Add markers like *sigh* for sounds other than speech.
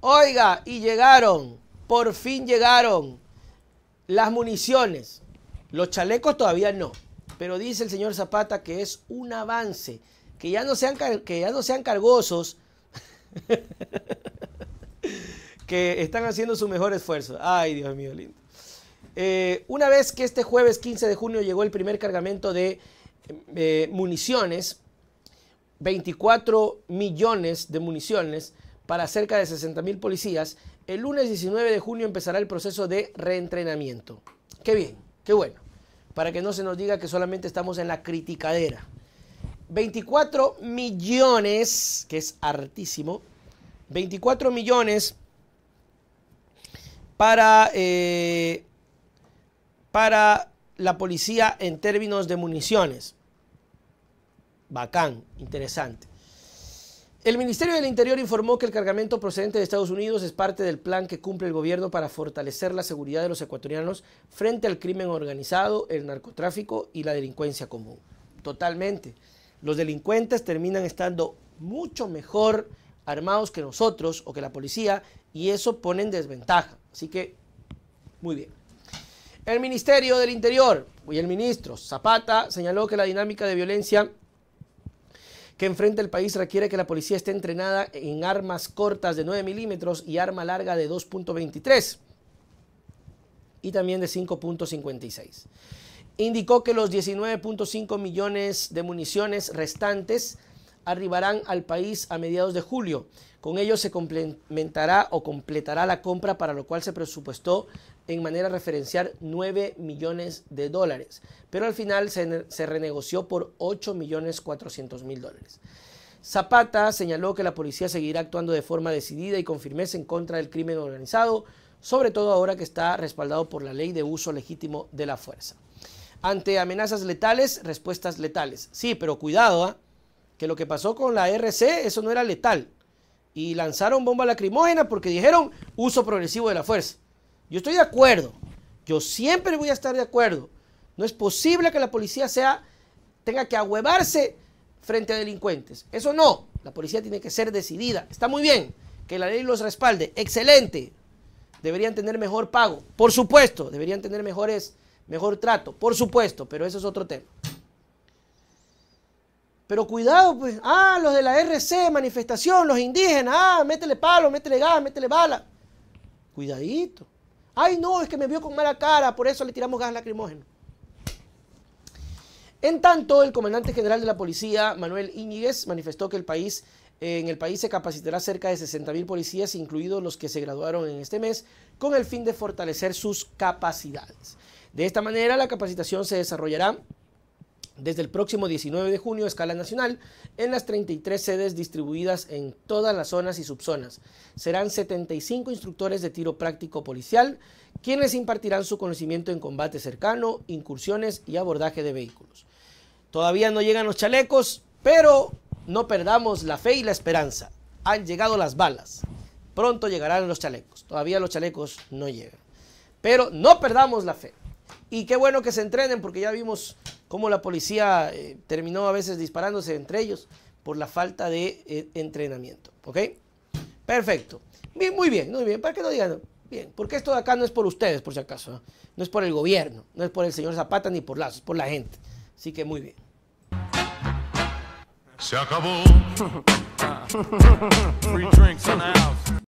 Oiga, y llegaron, por fin llegaron las municiones. Los chalecos todavía no, pero dice el señor Zapata que es un avance, que ya no sean, que ya no sean cargosos, *laughs* que están haciendo su mejor esfuerzo. Ay, Dios mío, lindo. Eh, una vez que este jueves 15 de junio llegó el primer cargamento de eh, municiones, 24 millones de municiones para cerca de 60 mil policías, el lunes 19 de junio empezará el proceso de reentrenamiento. Qué bien, qué bueno, para que no se nos diga que solamente estamos en la criticadera. 24 millones, que es hartísimo, 24 millones para, eh, para la policía en términos de municiones. Bacán, interesante. El Ministerio del Interior informó que el cargamento procedente de Estados Unidos es parte del plan que cumple el gobierno para fortalecer la seguridad de los ecuatorianos frente al crimen organizado, el narcotráfico y la delincuencia común. Totalmente. Los delincuentes terminan estando mucho mejor armados que nosotros o que la policía y eso pone en desventaja. Así que, muy bien. El Ministerio del Interior y el ministro Zapata señaló que la dinámica de violencia que enfrenta el país requiere que la policía esté entrenada en armas cortas de 9 milímetros y arma larga de 2.23 y también de 5.56. Indicó que los 19.5 millones de municiones restantes arribarán al país a mediados de julio. Con ello se complementará o completará la compra para lo cual se presupuestó en manera referenciar 9 millones de dólares, pero al final se, renegoció por 8 millones 400 mil dólares. Zapata señaló que la policía seguirá actuando de forma decidida y con firmeza en contra del crimen organizado, sobre todo ahora que está respaldado por la ley de uso legítimo de la fuerza. Ante amenazas letales, respuestas letales. Sí, pero cuidado, ¿ah? Que lo que pasó con la RC, eso no era letal. Y lanzaron bomba lacrimógena porque dijeron uso progresivo de la fuerza. Yo estoy de acuerdo. Yo siempre voy a estar de acuerdo. No es posible que la policía sea, tenga que ahuevarse frente a delincuentes. Eso no. La policía tiene que ser decidida. Está muy bien que la ley los respalde. Excelente. Deberían tener mejor pago. Por supuesto. Deberían tener mejores, mejor trato. Por supuesto. Pero eso es otro tema. Pero cuidado, pues. Ah, los de la RC, manifestación, los indígenas. Ah, métele palo, métele gas, métele bala. Cuidadito. Ay, no, es que me vio con mala cara, por eso le tiramos gas lacrimógeno. En tanto, el comandante general de la policía, Manuel Íñiguez, manifestó que el país, en el país se capacitará cerca de 60 mil policías, incluidos los que se graduaron en este mes, con el fin de fortalecer sus capacidades. De esta manera, la capacitación se desarrollará desde el próximo 19 de junio a escala nacional en las 33 sedes distribuidas en todas las zonas y subzonas. Serán 75 instructores de tiro práctico policial quienes impartirán su conocimiento en combate cercano, incursiones y abordaje de vehículos. Todavía no llegan los chalecos, pero no perdamos la fe y la esperanza. Han llegado las balas. Pronto llegarán los chalecos. Todavía los chalecos no llegan. Pero no perdamos la fe. Y qué bueno que se entrenen porque ya vimos cómo la policía eh, terminó a veces disparándose entre ellos por la falta de eh, entrenamiento. ¿Ok? Perfecto. Bien, muy bien, muy bien. Para que no digan, bien, porque esto de acá no es por ustedes, por si acaso. ¿no? es por el gobierno, no es por el señor Zapata ni por Lazo, es por la gente. Así que muy bien. Se acabó. *laughs*